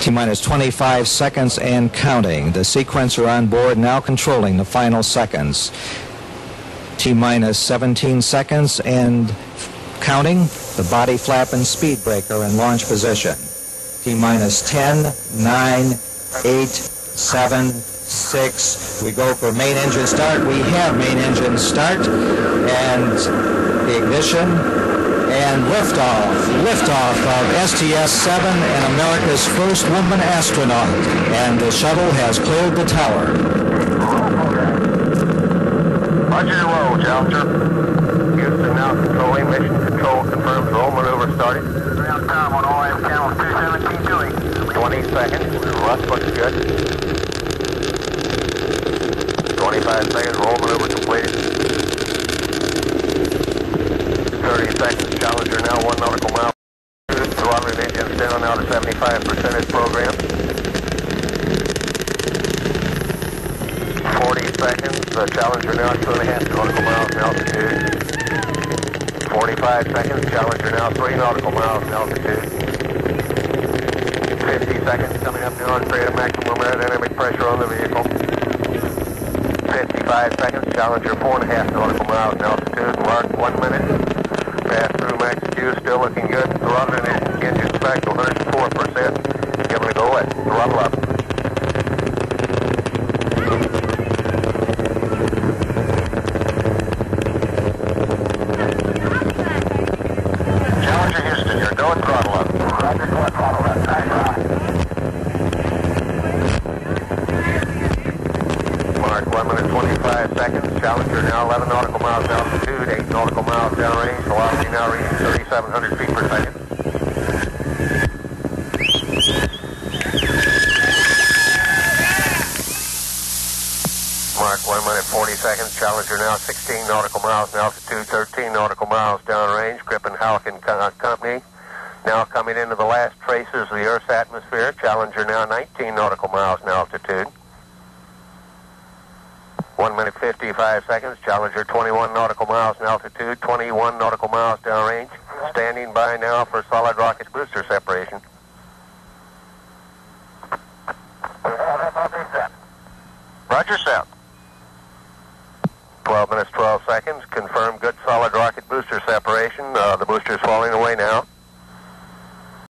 T minus 25 seconds and counting. The sequencer on board now controlling the final seconds. T minus 17 seconds and counting. The body flap and speed breaker in launch position. T minus 10, 9, 8, 7, 6. We go for main engine start. We have main engine start. And the ignition and liftoff. Liftoff of STS-7 and America's first woman astronaut. And the shuttle has cleared the tower. Roger roll, Challenger. Houston now controlling. Mission control confirms roll maneuver started. Ground com on all AM channels 217 doing. 20 seconds. Thrust looks good. 25 seconds. Roll maneuver completed. 30 seconds. Challenger now 1 nautical mile. Throttling engines down now to 75% as programmed. 40 seconds. The Challenger now 2.5 nautical miles in altitude. 45 seconds. Challenger now 3 nautical miles in altitude. 50 seconds coming up now on create a maximum aerodynamic pressure on the vehicle. 55 seconds. Challenger 4.5 nautical miles in altitude. Mark 1 minute. Q, still looking good. Throttling engine back to 104%. Giving it a go at throttle up. 45 seconds. Challenger now 11 nautical miles altitude, 8 nautical miles downrange. Velocity now reaching 3,700 feet per second. Mark 1 minute 40 seconds. Challenger now 16 nautical miles in altitude, 13 nautical miles downrange. Crippen Hauck and uh, Company now coming into the last traces of the Earth's atmosphere. Challenger now 19 nautical miles in altitude. 1 minute 55 seconds. Challenger 21 nautical miles in altitude, 21 nautical miles downrange. Standing by now for solid rocket booster separation. Roger, set. 12 minutes 12 seconds. Confirm good solid rocket booster separation. Uh, the boosters fall